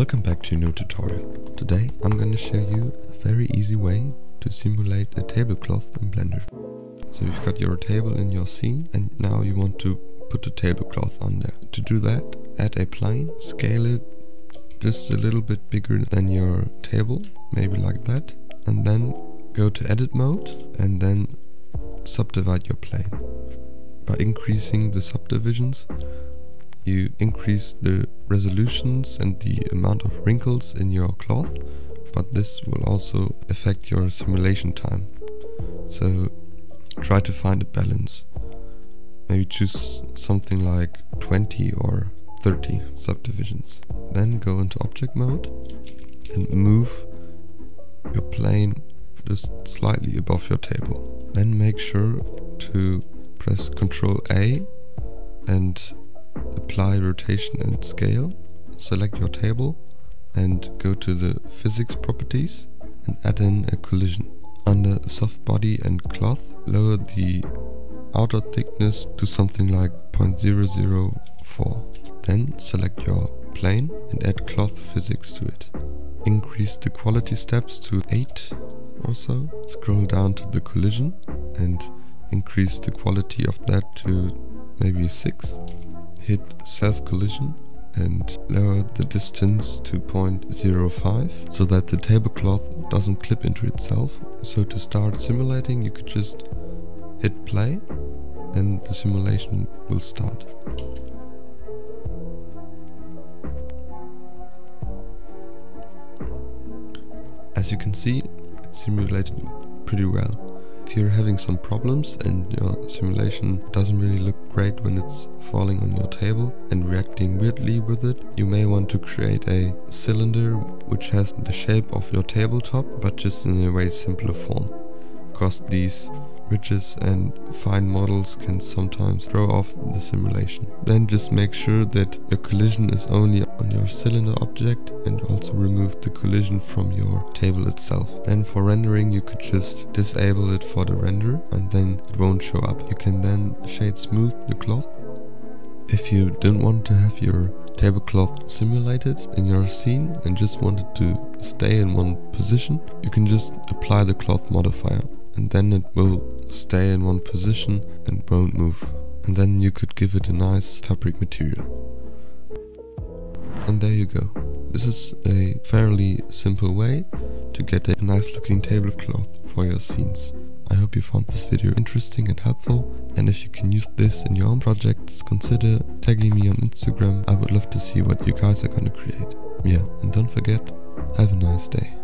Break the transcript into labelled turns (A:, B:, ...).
A: Welcome back to a new tutorial. Today I'm gonna show you a very easy way to simulate a tablecloth in Blender. So you've got your table in your scene and now you want to put the tablecloth on there. To do that, add a plane, scale it just a little bit bigger than your table, maybe like that, and then go to edit mode and then subdivide your plane. By increasing the subdivisions, you increase the resolutions and the amount of wrinkles in your cloth, but this will also affect your simulation time. So try to find a balance. Maybe choose something like 20 or 30 subdivisions. Then go into object mode and move your plane just slightly above your table. Then make sure to press Ctrl A and apply rotation and scale. Select your table and go to the physics properties and add in a collision. Under soft body and cloth, lower the outer thickness to something like 0.004. Then select your plane and add cloth physics to it. Increase the quality steps to 8 or so. Scroll down to the collision and increase the quality of that to maybe 6. Hit self collision and lower the distance to 0.05 so that the tablecloth doesn't clip into itself. So to start simulating you could just hit play and the simulation will start. As you can see, it simulated pretty well. If you're having some problems and your simulation doesn't really look great when it's falling on your table and reacting weirdly with it, you may want to create a cylinder which has the shape of your tabletop but just in a way simpler form. Because these ridges and fine models can sometimes throw off the simulation. Then just make sure that your collision is only on your cylinder object and also remove the collision from your table itself. Then for rendering you could just disable it for the render and then it won't show up. You can then shade smooth the cloth. If you don't want to have your tablecloth simulated in your scene and just wanted to stay in one position, you can just apply the cloth modifier and then it will stay in one position and won't move. And then you could give it a nice fabric material. And there you go. This is a fairly simple way to get a nice looking tablecloth for your scenes. I hope you found this video interesting and helpful and if you can use this in your own projects consider tagging me on Instagram. I would love to see what you guys are gonna create. Yeah, and don't forget, have a nice day.